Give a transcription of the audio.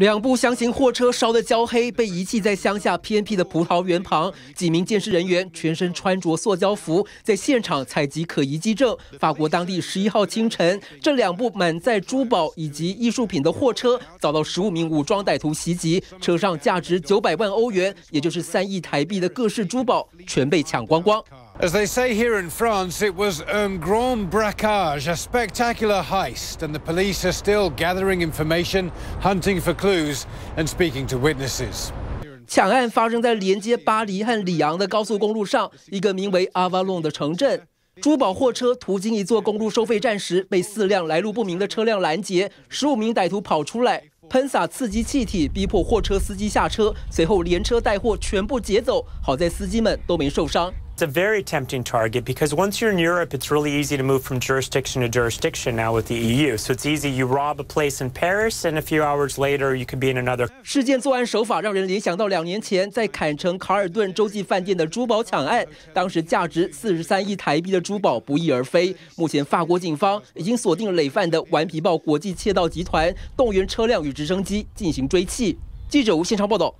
两部箱型货车烧得焦黑，被遗弃在乡下偏僻的葡萄园旁。几名监视人员全身穿着塑胶服，在现场采集可疑机证。法国当地十一号清晨，这两部满载珠宝以及艺术品的货车遭到十五名武装歹徒袭击，车上价值九百万欧元，也就是三亿台币的各式珠宝全被抢光光。As they say here in France, it was un grand braquage, a spectacular heist, and the police are still gathering information, hunting for clues, and speaking to witnesses. 抢案发生在连接巴黎和里昂的高速公路上，一个名为阿瓦隆的城镇。珠宝货车途经一座公路收费站时，被四辆来路不明的车辆拦截，十五名歹徒跑出来，喷洒刺激气体，逼迫货车司机下车，随后连车带货全部劫走。好在司机们都没受伤。It's a very tempting target because once you're in Europe, it's really easy to move from jurisdiction to jurisdiction now with the EU. So it's easy. You rob a place in Paris, and a few hours later, you could be in another. 事件作案手法让人联想到两年前在坎城卡尔顿洲际饭店的珠宝抢案，当时价值四十三亿台币的珠宝不翼而飞。目前，法国警方已经锁定了累犯的顽皮豹国际窃盗集团，动员车辆与直升机进行追缉。记者吴现昌报道。